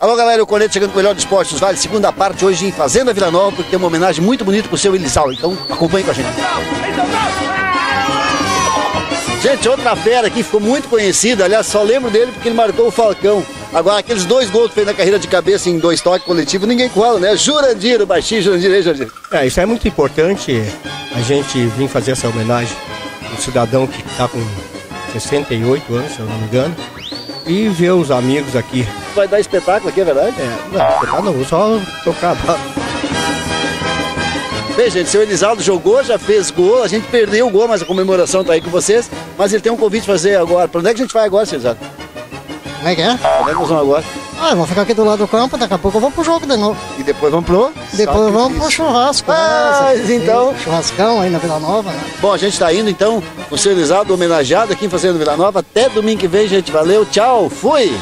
Alô, galera, o Colete chegando com o melhor dos esportes vale, segunda parte hoje em Fazenda Vila Nova, porque tem uma homenagem muito bonita pro seu Elisal. Então acompanhe com a gente. Gente, outra fera aqui ficou muito conhecida, aliás, só lembro dele porque ele marcou o Falcão. Agora, aqueles dois gols que fez na carreira de cabeça em dois toques coletivos, ninguém cola, né? Jurandir, o baixinho Jurandir, aí, Jurandir. É, isso é muito importante a gente vir fazer essa homenagem ao cidadão que está com 68 anos, se eu não me engano, e ver os amigos aqui. Vai dar espetáculo aqui, é verdade? É, não, tá não, só tocar. Bem, gente, seu Elisaldo jogou, já fez gol, a gente perdeu o gol, mas a comemoração tá aí com vocês. Mas ele tem um convite a fazer agora. Pra onde é que a gente vai agora, seu Elisaldo? Como é que é? Pra onde é que nós vamos agora? Ah, eu vou ficar aqui do lado do campo, daqui a pouco eu vou pro jogo de novo. E depois vamos pro... Depois vamos pro churrasco. Ah, né? então- Churrascão aí na Vila Nova, né? Bom, a gente tá indo então com o seu Elisaldo homenageado aqui em Fazenda Vila Nova. Até domingo que vem, gente. Valeu, tchau, fui!